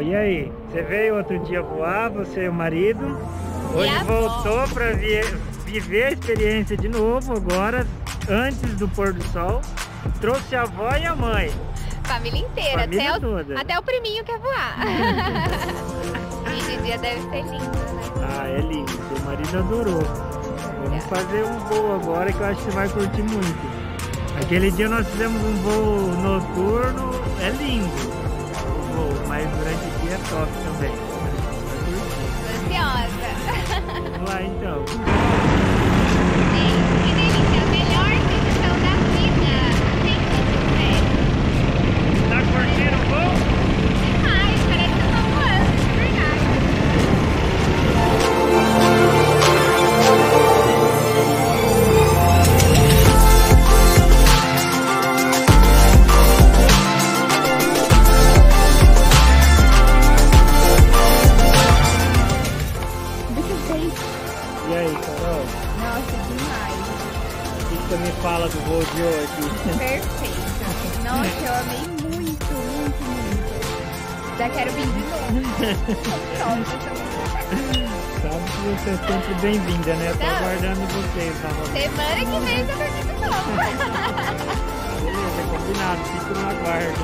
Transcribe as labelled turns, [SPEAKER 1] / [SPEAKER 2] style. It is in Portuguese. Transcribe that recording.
[SPEAKER 1] e aí? Você veio outro dia voar, você e o marido. Hoje voltou para viver a experiência de novo agora, antes do pôr do sol. Trouxe a avó e a mãe.
[SPEAKER 2] Família inteira,
[SPEAKER 1] Família
[SPEAKER 2] até,
[SPEAKER 1] toda.
[SPEAKER 2] O, até o priminho quer voar. e de dia deve ser lindo, né?
[SPEAKER 1] Ah, é lindo. Seu marido adorou. Vamos fazer um voo agora que eu acho que você vai curtir muito. Aquele dia nós fizemos um voo noturno, é lindo top também.
[SPEAKER 2] Ansiosa.
[SPEAKER 1] Vamos lá então. E aí, Carol?
[SPEAKER 3] Nossa, demais.
[SPEAKER 1] O que você me fala do voo de hoje?
[SPEAKER 3] Perfeito. Nossa, eu amei muito, muito, muito. Já quero vir de novo.
[SPEAKER 1] Sabe que você é sempre bem-vinda, né? Eu tô
[SPEAKER 2] Não.
[SPEAKER 1] aguardando vocês novamente.
[SPEAKER 2] Semana que vem eu tô aqui de novo.
[SPEAKER 1] Beleza, combinado. Fico no aguardo.